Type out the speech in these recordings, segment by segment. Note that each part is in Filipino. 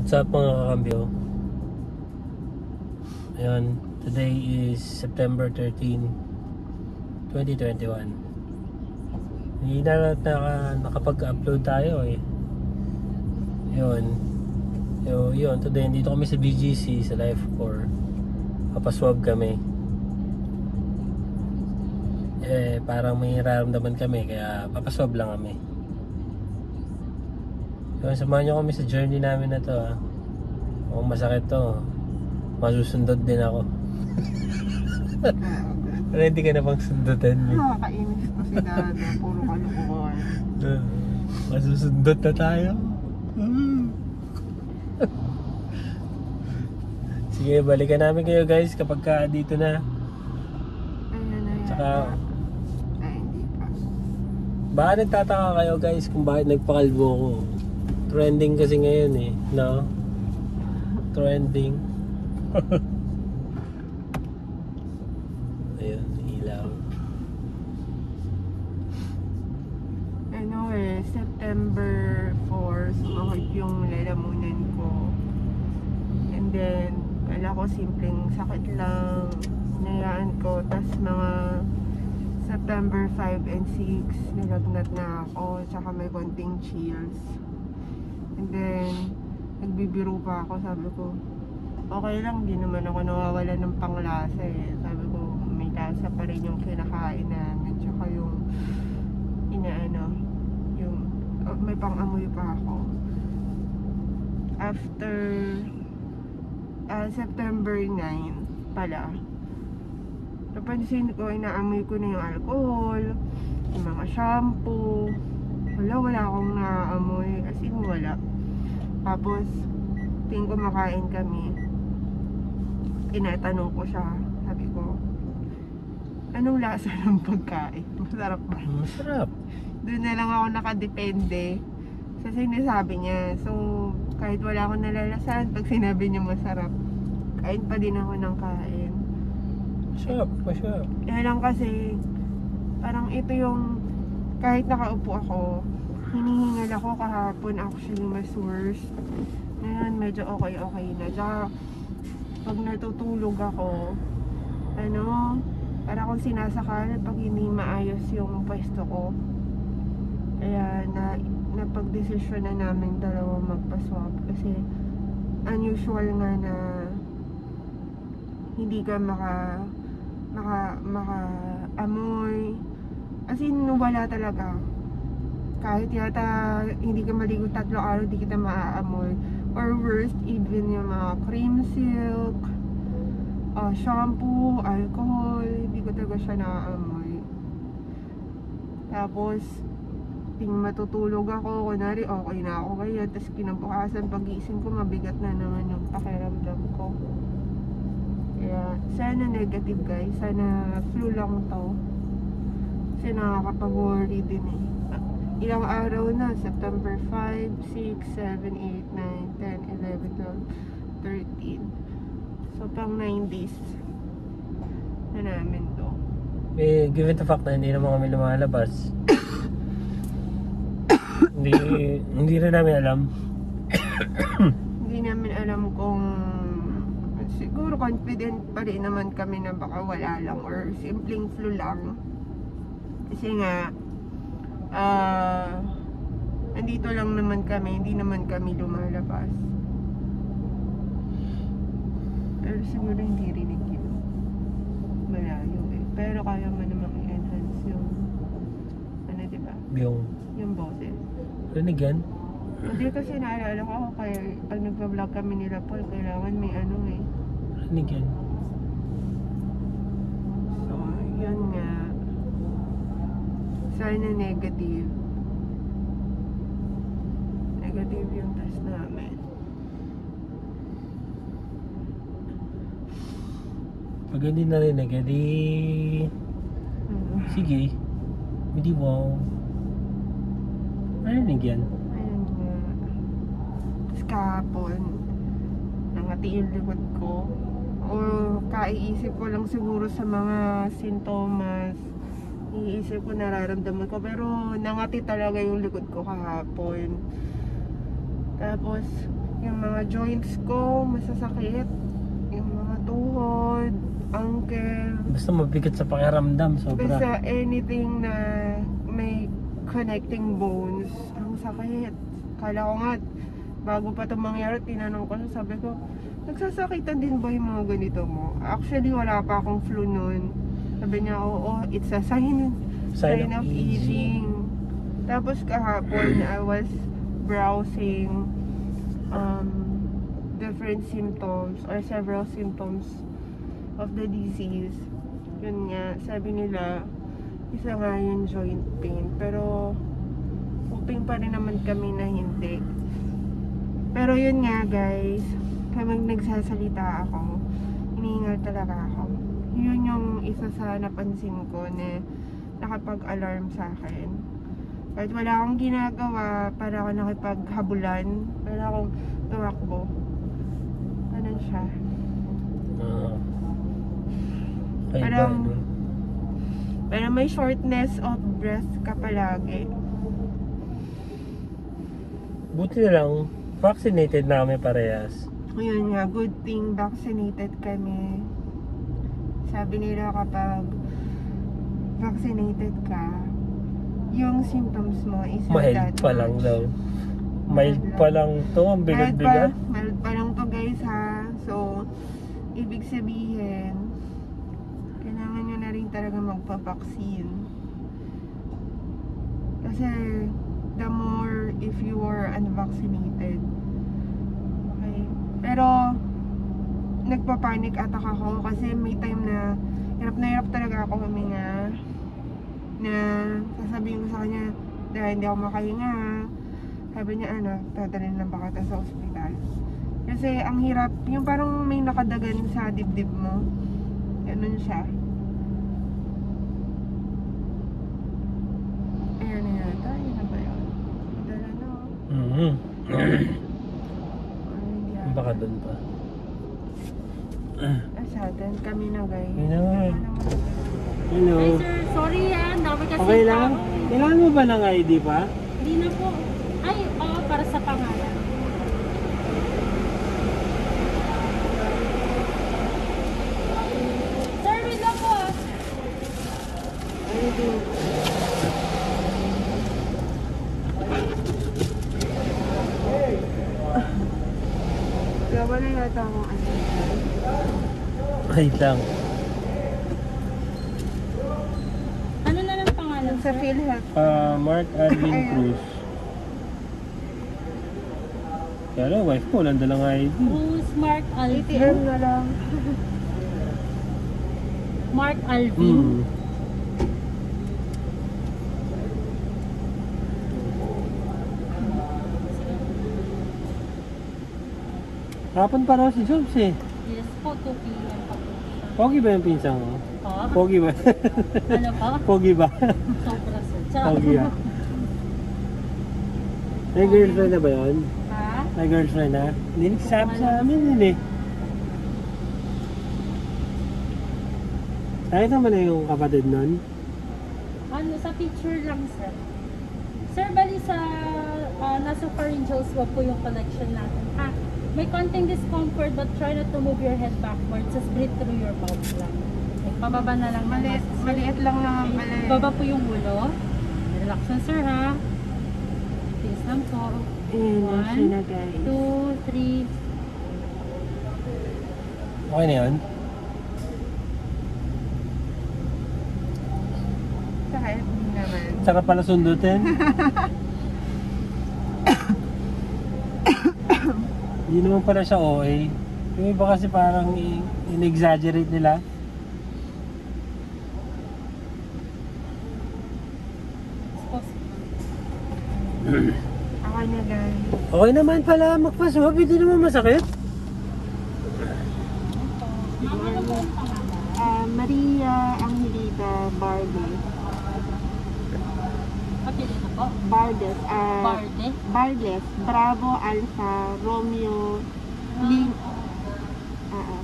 What's up mga kakambyo? Ayan, today is September 13, 2021. Hindi na naka, nakapag-upload tayo eh. Yun. Yo, yun, today dito kami sa BGC sa Life Core. Papaswab kami. Eh, parang may nararamdaman kami kaya papaswab lang kami. Yun, samahan nyo kami sa journey namin na to ah. Kung masakit to, masusundot din ako. Ready ka na bang sundutin? Nakakainis ko si Dada. Puro kalukuhan. Uh, masusundot na tayo. Sige, balikan namin kayo guys kapag ka dito na. Ayan na yan. Tsaka, Ay, hindi pa. baka nagtataka kayo guys kung bakit nagpakalbo ko. Trending kasi ngayon eh, no? Trending. Ayun, ilaw. Ano eh, September 4, sumakit yung lalamunan ko. And then, kala ko simpleng sakit lang. Nayaan ko. Tapos mga September 5 and 6, nilagnat na ako. Tsaka may konting chills. And then, nagbibiro pa ako. Sabi ko, okay lang, di naman ako nawawala ng panglasa eh. Sabi ko, may lasa pa rin yung kinakain namin. Tsaka yung inaano, yung oh, may pang-amoy pa ako. After ah, September 9 pala, napansin ko, inaamoy ko na yung alcohol, yung mga shampoo, wala, wala akong naaamoy, as in wala. Tapos, tingin ko makain kami, tinatanong ko siya, sabi ko, anong lasa ng pagkain? Masarap ba? Masarap. doon na lang ako nakadepende sa sinasabi niya. So, kahit wala akong nalalasan, pag sinabi niya masarap, kain pa din ako ng kain. Masarap, masarap. Kaya lang kasi, parang ito yung, kahit nakaupo ako, hinihingal ako kahapon, actually mas worse. Ngayon, medyo okay-okay na. Tsaka, pag natutulog ako, ano, para akong sinasakal pag hindi maayos yung pwesto ko. Kaya na napagdesisyon na namin dalawa magpa-swap kasi unusual nga na hindi ka maka maka maka amoy as in wala talaga kahit yata hindi ka maligo tatlong araw di kita maaamoy or worst even yung mga cream silk uh, shampoo, alcohol hindi ko talaga siya naaamoy tapos ting matutulog ako, kunwari okay na ako ngayon, tapos kinabukasan pagising ko, mabigat na naman yung pakiramdam ko. Kaya, sana negative guys, sana flu lang to. Kasi nakakapag-worry din eh. Ilang araw na, September 5, 6, 7, 8, 9, 10, 11, 12, 13. So, pang 9 days na namin to. Eh, given the fact na hindi naman kami lumalabas. hindi, hindi rin namin alam. Hindi namin alam kung siguro confident pa rin naman kami na baka wala lang or simpleng flu lang. Kasi nga ah andito lang naman kami, hindi naman kami lumalabas. Pero siguro hindi rinig yun. Malayo eh. Pero kaya mo namang i-enhance yung ano diba? Yung, Yung boses. rinig yan? Hindi kasi naalala ko kaya pag nagpa-vlog kami nila Paul, kailangan may ano eh. Rinig yan. So, yun nga. Sana negative. Negative yung test namin. Pag hindi narinig, edi... Hmm. Sige. Hindi wow. Narinig yan. Ayun nga. Tapos kahapon, nangati yung likod ko. O kaiisip ko lang siguro sa mga sintomas. Iisip ko nararamdaman ko. Pero nangati talaga yung likod ko kahapon. Tapos, Yung mga joints ko, masasakit. Yung mga tuhod, ankle. Basta mabigat sa pakiramdam, sobra. Basta anything na may connecting bones, ang sakit. Kala ko nga, bago pa ito mangyari, tinanong ko sabi ko, nagsasakitan din ba yung mga ganito mo? Actually, wala pa akong flu noon. Sabi niya, oo, it's a sign, Sign of aging. Tapos kahapon, I was browsing um, different symptoms or several symptoms of the disease. Yun nga, sabi nila, isa nga yung joint pain. Pero, hoping pa rin naman kami na hindi. Pero yun nga guys, kapag nagsasalita ako, iniingal talaga ako. Yun yung isa sa napansin ko na nakapag-alarm sa akin. Kahit wala akong ginagawa, para ako nakipaghabulan, para akong tumakbo. Ganun siya. Kaya Parang-? Pero may shortness of breath ka palagi. Buti na lang, vaccinated na kami parehas. Yun nga, good thing vaccinated kami. Sabi nila kapag vaccinated ka, yung symptoms mo is not Mild that pa lang much. daw. Mild pa lang to, ang Mild pa, bigat-bigat. mild pa lang to guys ha. So, ibig sabihin, kailangan nyo na rin talaga magpa-vaccine. Kasi, the more if you are unvaccinated. Okay? Pero, nagpa-panic attack ako kasi may time na hirap na hirap talaga ako huminga na sasabihin ko sa kanya dahil hindi ako makahinga sabi niya ano, dadalhin lang ba kita sa ospital kasi ang hirap, yung parang may nakadagan sa dibdib mo ganun siya ayan na yata, yun na ba yun? madala na oh. Or hindi yata. Baka doon pa. Ah, sa atin, kami na guys naman? Hello. Hi sir, tao. Kailangan mo ba ng ID pa? Hindi na po. Ay, oo, para sa pangalan. Sir, wait lang po ah. Kaya wala yata akong ano Wait lang. Ano na lang pangalan? Yung sa PhilHealth Ah, Mark Adlin. Cruz. Kaya lang, wife ko, nanda lang ID. Cruz Mark ATM Alvin. na lang Mark Alvin. Hmm. Hapon pa raw si Jobs eh. Yes po, 2 p.m. Pogi ba yung pinsan mo? Oh, Pogi ba? ano pa? Pogi ba? Sobra. Tsaka- Pogi ah. May girlfriend na ba yun? Ha? May girlfriend na? Hindi nagsabi sa amin yun eh. Nakita mo na yung kapatid nun? Ano, sa picture lang, sir. Sir, bali sa ah, nasa pharyngeal swab po yung collection natin, ha? May konting discomfort but try not to move your head backwards. Just breathe through your mouth lang. Okay, pababa na lang. ng Maliit, sir. maliit lang naman Okay, pala. Baba po yung ulo. Relax na, sir, ha? Please lang po. Na One, na. Two, three. Okay na yun? Sa FB naman. Sarap pala sundutin. Hindi naman pala siya OA. Yung iba kasi parang in-exaggerate nila. Ako na guys. Okay naman pala magpaswab, hindi naman masakit. Ah, Maria Angelita Bardes. Bardes. ah Barde. Bardes. Bravo, Alpha, Romeo, Lin... Ah, ah.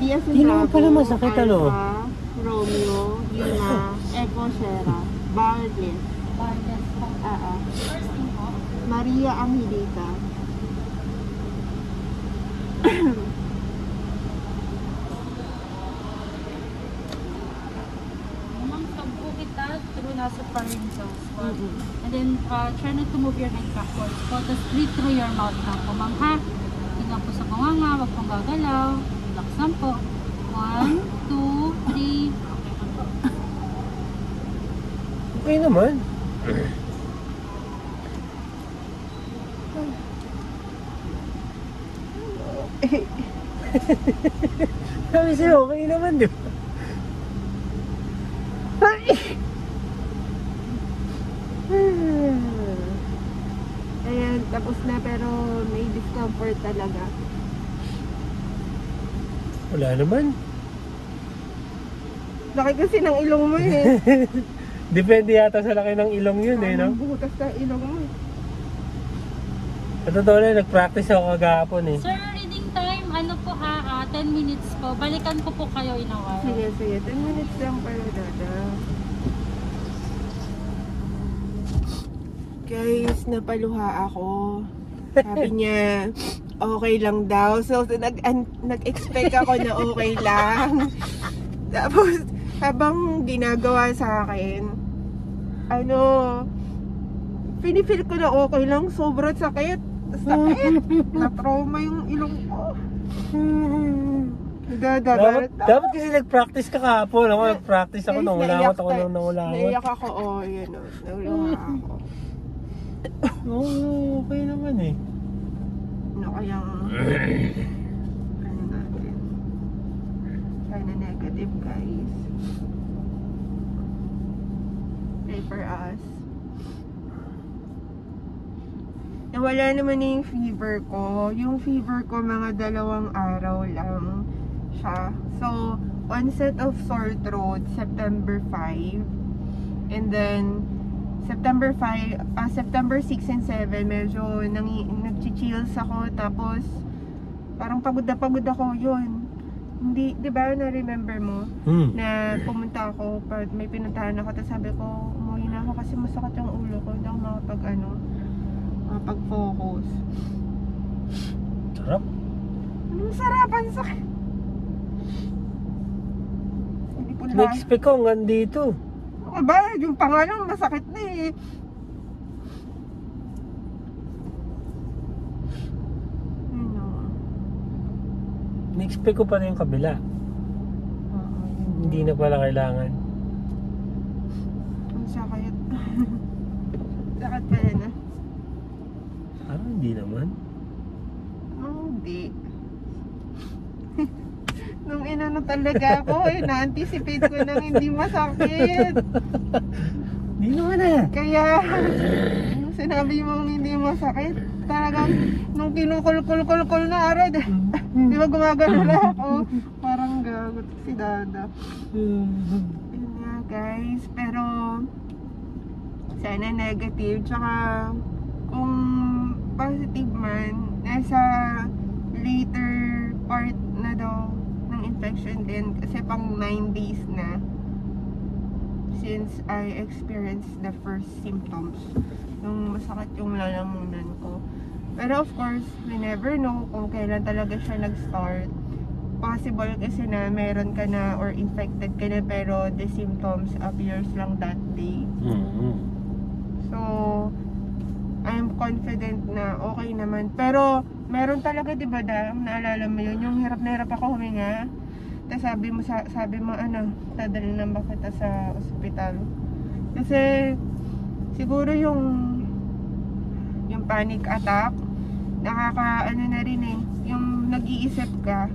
Diaz Hindi naman Bravo, pala masakit, ano? Alpha, Romeo, Lima, Echo Sierra, Bardes. Barde po. Ah, ah. Maria Angelita. Mm. And then, uh, try not to move your head backwards po. Tapos breathe through your mouth lang po, ma'am, ha? Tingnan po sa bunganga, wag pong gagalaw. Lang po. One, two, three. Okay naman. Sabi siya, okay naman, di ba? Ayan, tapos na pero may discomfort talaga. Wala naman. Laki kasi ng ilong mo eh. Depende yata sa laki ng ilong yun eh, no? Ang butas ng ilong mo. Sa totoo lang, nag-practice ako kagahapon eh. Sir, reading time, ano po ha? ah, 10 minutes po. Balikan ko po kayo in a while. Sige, sige. 10 minutes lang pala dada. Guys, napaluha ako. Sabi niya, okay lang daw. So, nag, an, nag-expect ako na okay lang. Tapos, habang ginagawa sa akin, ano, pinifeel ko na okay lang. Sobrang sakit. Sakit. Na-trauma yung ilong ko. Dada, Dapat, dapat kasi nag-practice ka kahapon. Ako nag-practice ako nung wala naiyak ako nung wala ako. Naiyak ako, oh, yun o. Nauluha ako. Oo, okay naman eh. Ano kayang... ano natin? Sana negative, guys. Pray for us. Nawala naman na yung fever ko. Yung fever ko, mga dalawang araw lang siya. So, onset of sore throat, September 5. And then, September 5, ah, September 6 and 7, medyo nag-chills ako. Tapos, parang pagod na pagod ako yun. Hindi, di ba, na-remember mo? Hmm. na pumunta ako, pag may pinuntahan ako, tapos sabi ko, umuwi na ako kasi masakit yung ulo ko, hindi ako makapag, ano, makapag-focus. Sarap. Ano masarapan sakit? Hindi po lahat. Na-expect ko hanggang dito. Ano ba? Yung pangalan, masakit na eh. Ano? Na-expect ko pa rin yung kabila. Yun. Hindi na pala kailangan. Ang sakit. sakit pa rin ah. Ah, hindi naman. Oh, hindi. Nung inano talaga ako, eh, na-anticipate ko nang hindi masakit. Hindi naman ah. Kaya, nung sinabi mong hindi masakit, talagang nung kinukul-kul-kul-kul na arad, di ba gumagano na ako? Parang gagot si Dada. Yun nga guys, pero sana negative. Tsaka kung positive man, nasa later part na daw ng infection din kasi pang 9 days na since I experienced the first symptoms nung masakit yung lalamunan ko. Pero of course, we never know kung kailan talaga siya nag-start. Possible kasi na meron ka na or infected ka na pero the symptoms appears lang that day. Mm-hmm. So, I'm confident na okay naman. Pero, meron talaga, di ba, Dam? Naalala mo yun? Yung hirap na hirap ako huminga. Tapos sabi mo, sa, sabi mo, ano, dadalhin na ba kita sa ospital? Kasi, siguro yung, yung panic attack, nakaka, ano na rin eh, yung nag-iisip ka.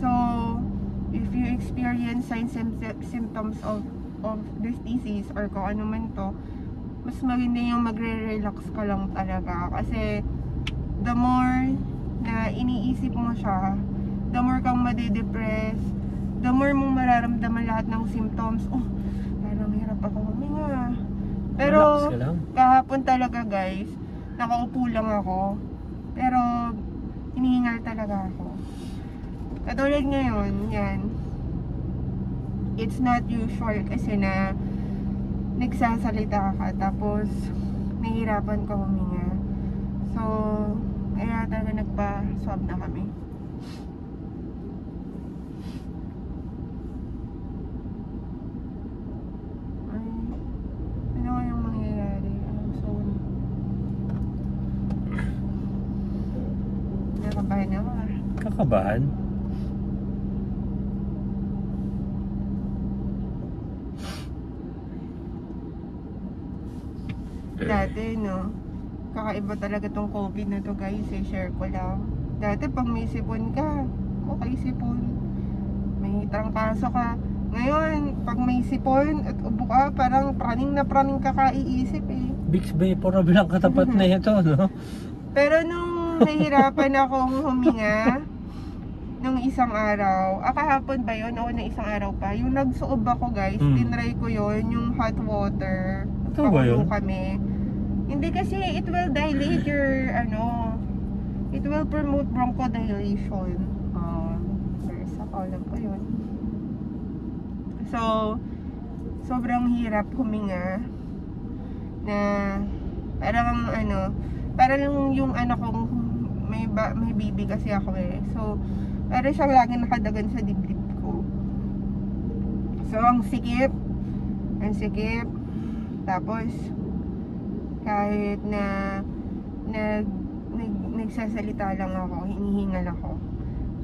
So, if you experience signs and sy- symptoms of of this disease or kung ano man to, mas maganda yung magre-relax ka lang talaga. Kasi, the more na iniisip mo siya, the more kang madidepress, the more mong mararamdaman lahat ng symptoms. Oh, parang hirap ako huminga. Pero, kahapon talaga guys, nakaupo lang ako. Pero, hinihingal talaga ako. Katulad ngayon, yan. It's not usual kasi na nagsasalita ka tapos nahihirapan ka huminga. So, kaya talaga nagpa-swab na kami. Ano Kakabahan ako ah. Kakabahan? Dati, no? Kakaiba talaga tong COVID na to guys, eh, share ko lang. Dati, pag may sipon ka, okay sipon. May trangkaso ka. Ngayon, pag may sipon at ubo ka, parang praning na praning ka kaiisip eh. Bix Vapor lang katapat na ito, no? Pero nung nahihirapan akong huminga, nung isang araw, ah kahapon ba yun? O na isang araw pa. Yung nagsuob ako guys, Hmm. tinry ko yun, yung hot water. Ito ba yun? Kami. Hindi kasi it will dilate your, ano, it will promote bronchodilation. Um, sa alam ko yun. So, sobrang hirap huminga na parang ano, parang yung anak kong may ba, may baby kasi ako eh. So, parang siyang lagi nakadagan sa dibdib ko. So, ang sikip, ang sikip, tapos, kahit na nag, nag, nagsasalita lang ako, hinihingal ako.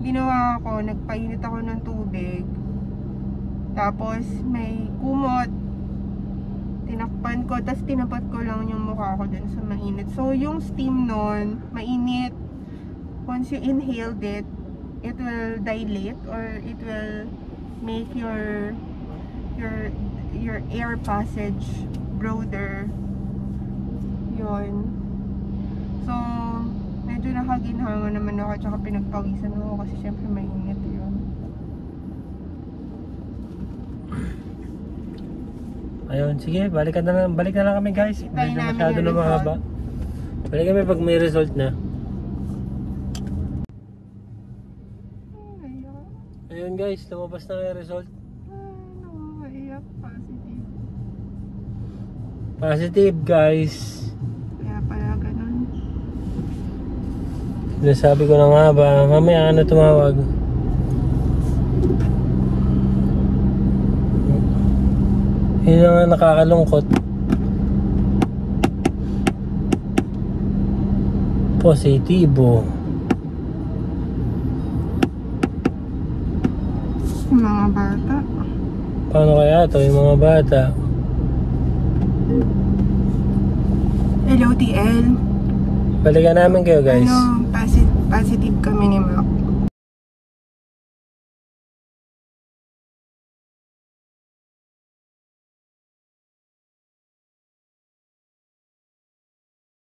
Ginawa ko, nagpainit ako ng tubig, tapos may kumot, tinakpan ko, tapos tinapat ko lang yung mukha ko dun sa mainit. So, yung steam nun, mainit. Once you inhaled it, it will dilate or it will make your your your air passage broader. Yun. So, medyo nakaginhango naman ako tsaka pinagpawisan ako kasi syempre mainit yun. Ayun, sige, balik na lang, balik na lang kami guys. Medyo namin masyado na mahaba. Balik kami pag may result na. Ayun guys, lumabas na yung result. Positive guys. Kaya pala ganun. Sinasabi ko na nga ba, mamaya ano tumawag. Yun ang nga nakakalungkot. Positibo. Mga bata. Paano kaya to yung mga bata? LOTL. Balikan namin kayo guys. Ano, pass Kan Pasitif ke minimal